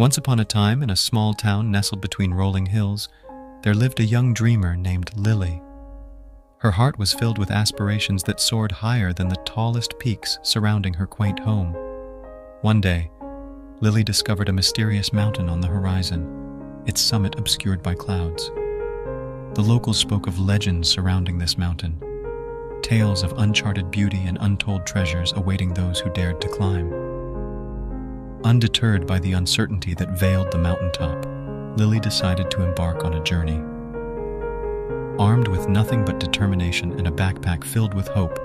Once upon a time, in a small town nestled between rolling hills, there lived a young dreamer named Lily. Her heart was filled with aspirations that soared higher than the tallest peaks surrounding her quaint home. One day, Lily discovered a mysterious mountain on the horizon, its summit obscured by clouds. The locals spoke of legends surrounding this mountain, tales of uncharted beauty and untold treasures awaiting those who dared to climb. Undeterred by the uncertainty that veiled the mountaintop, Lily decided to embark on a journey. Armed with nothing but determination and a backpack filled with hope,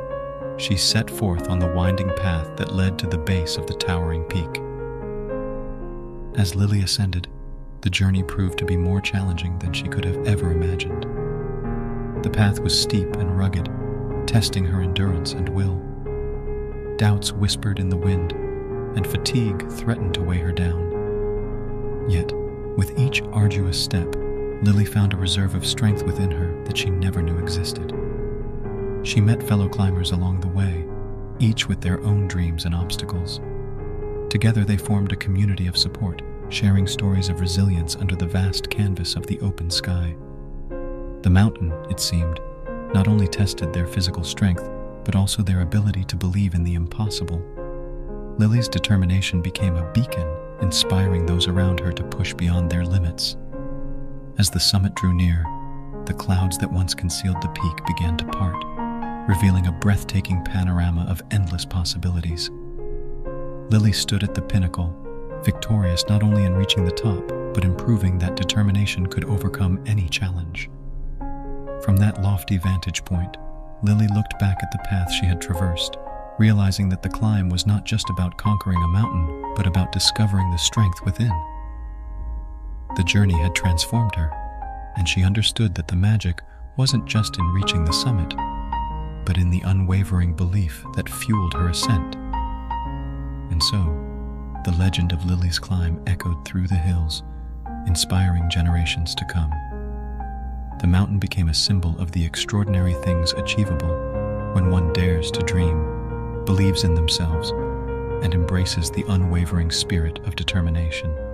she set forth on the winding path that led to the base of the towering peak. As Lily ascended, the journey proved to be more challenging than she could have ever imagined. The path was steep and rugged, testing her endurance and will. Doubts whispered in the wind, and fatigue threatened to weigh her down. Yet, with each arduous step, Lily found a reserve of strength within her that she never knew existed. She met fellow climbers along the way, each with their own dreams and obstacles. Together they formed a community of support sharing stories of resilience under the vast canvas of the open sky. The mountain, it seemed, not only tested their physical strength, but also their ability to believe in the impossible. Lily's determination became a beacon, inspiring those around her to push beyond their limits. As the summit drew near, the clouds that once concealed the peak began to part, revealing a breathtaking panorama of endless possibilities. Lily stood at the pinnacle, victorious not only in reaching the top, but in proving that determination could overcome any challenge. From that lofty vantage point, Lily looked back at the path she had traversed, realizing that the climb was not just about conquering a mountain, but about discovering the strength within. The journey had transformed her, and she understood that the magic wasn't just in reaching the summit, but in the unwavering belief that fueled her ascent. And so, the legend of Lily's climb echoed through the hills, inspiring generations to come. The mountain became a symbol of the extraordinary things achievable when one dares to dream, believes in themselves, and embraces the unwavering spirit of determination.